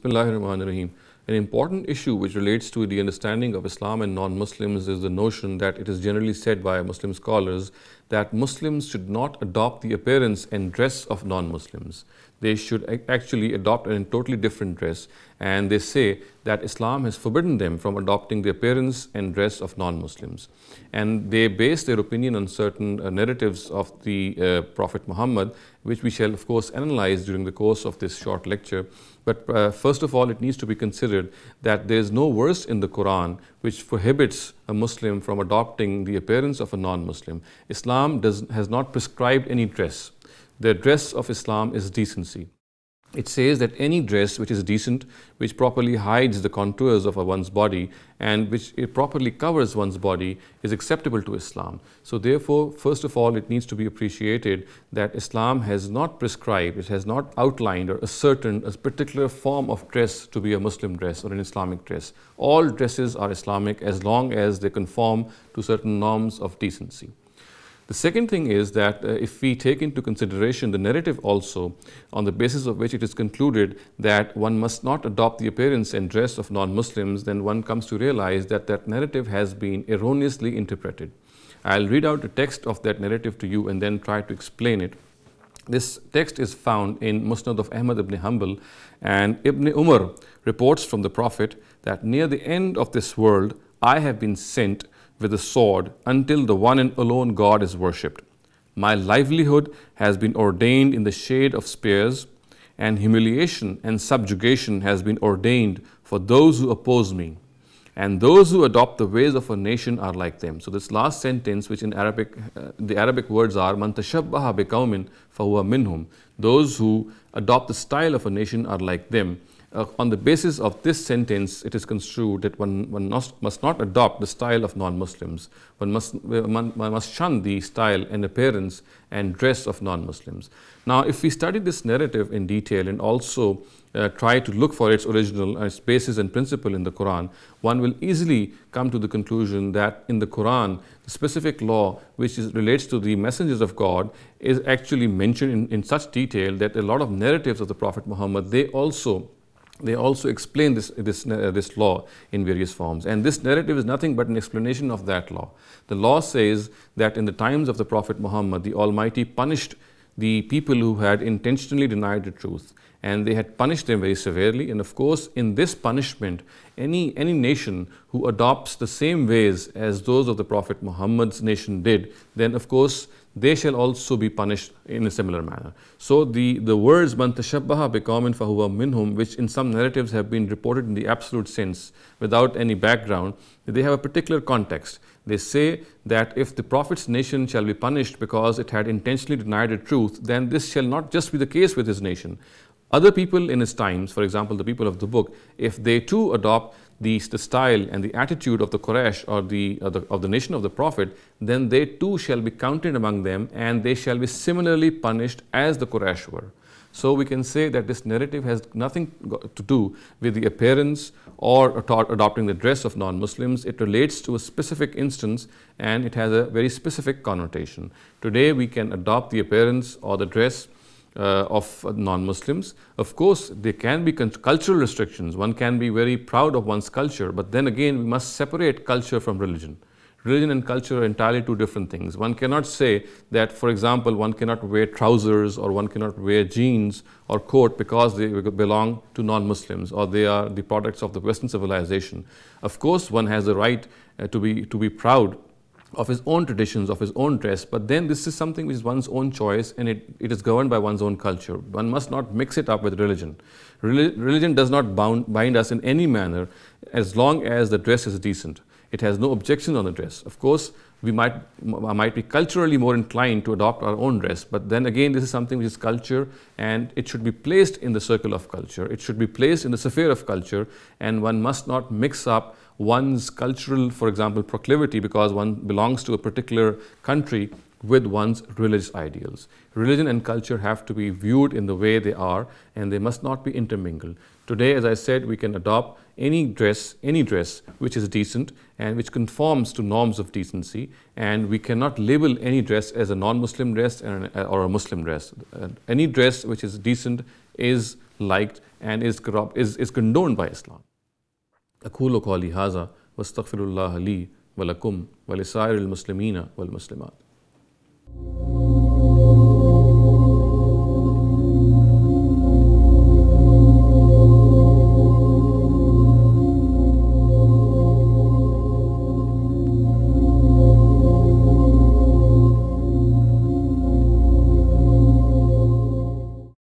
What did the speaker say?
بسم اللہ الرحمن الرحیم An important issue which relates to the understanding of Islam and non-Muslims is the notion that it is generally said by Muslim scholars that Muslims should not adopt the appearance and dress of non-Muslims. They should actually adopt a totally different dress. And they say that Islam has forbidden them from adopting the appearance and dress of non-Muslims. And they base their opinion on certain uh, narratives of the uh, Prophet Muhammad, which we shall of course analyze during the course of this short lecture. But uh, first of all, it needs to be considered that there is no verse in the Quran which prohibits a Muslim from adopting the appearance of a non-Muslim. Islam does, has not prescribed any dress. The dress of Islam is decency it says that any dress which is decent, which properly hides the contours of one's body and which properly covers one's body is acceptable to Islam. So therefore, first of all, it needs to be appreciated that Islam has not prescribed, it has not outlined or ascertained a particular form of dress to be a Muslim dress or an Islamic dress. All dresses are Islamic as long as they conform to certain norms of decency. The second thing is that uh, if we take into consideration the narrative also, on the basis of which it is concluded that one must not adopt the appearance and dress of non-Muslims, then one comes to realize that that narrative has been erroneously interpreted. I'll read out the text of that narrative to you and then try to explain it. This text is found in Musnad of Ahmad ibn Hanbal and Ibn Umar reports from the Prophet that near the end of this world I have been sent with a sword until the one and alone God is worshipped. My livelihood has been ordained in the shade of spears, and humiliation and subjugation has been ordained for those who oppose me. And those who adopt the ways of a nation are like them. So this last sentence, which in Arabic, uh, the Arabic words are, Man tashabbaha biqawmin fahuwa minhum. Those who adopt the style of a nation are like them uh, on the basis of this sentence, it is construed that one, one must, must not adopt the style of non-Muslims. One must, one, one must shun the style and appearance and dress of non-Muslims. Now, if we study this narrative in detail and also uh, try to look for its original, uh, its basis and principle in the Quran, one will easily come to the conclusion that in the Quran, the specific law which is, relates to the messengers of God is actually mentioned in, in such detail that a lot of narratives of the Prophet Muhammad, they also they also explain this, this, uh, this law in various forms. And this narrative is nothing but an explanation of that law. The law says that in the times of the Prophet Muhammad, the Almighty punished the people who had intentionally denied the truth. And they had punished them very severely. And of course, in this punishment, any, any nation who adopts the same ways as those of the Prophet Muhammad's nation did, then of course, they shall also be punished in a similar manner. So the, the words man tashabbaha fahuwa minhum, which in some narratives have been reported in the absolute sense without any background, they have a particular context. They say that if the Prophet's nation shall be punished because it had intentionally denied the truth, then this shall not just be the case with his nation. Other people in his times, for example, the people of the book, if they too adopt the, the style and the attitude of the Quraysh or the, the, of the nation of the Prophet, then they too shall be counted among them and they shall be similarly punished as the Quraysh were. So we can say that this narrative has nothing to do with the appearance or adopting the dress of non-Muslims. It relates to a specific instance and it has a very specific connotation. Today we can adopt the appearance or the dress uh, of non-Muslims. Of course, there can be cultural restrictions. One can be very proud of one's culture, but then again, we must separate culture from religion. Religion and culture are entirely two different things. One cannot say that, for example, one cannot wear trousers or one cannot wear jeans or coat because they belong to non-Muslims or they are the products of the Western civilization. Of course, one has the right uh, to, be, to be proud of his own traditions, of his own dress, but then this is something which is one's own choice and it, it is governed by one's own culture. One must not mix it up with religion. religion does not bound, bind us in any manner as long as the dress is decent. It has no objection on the dress. Of course, we might, might be culturally more inclined to adopt our own dress, but then again, this is something which is culture and it should be placed in the circle of culture. It should be placed in the sphere of culture and one must not mix up one's cultural, for example, proclivity because one belongs to a particular country with one's religious ideals. Religion and culture have to be viewed in the way they are and they must not be intermingled. Today, as I said, we can adopt any dress, any dress which is decent and which conforms to norms of decency and we cannot label any dress as a non-Muslim dress uh, or a Muslim dress. Uh, any dress which is decent is liked and is, corrupt, is, is condoned by Islam. أقول قولي هذا واستغفر الله لي ولكم ولسائر المسلمين والمسلمات.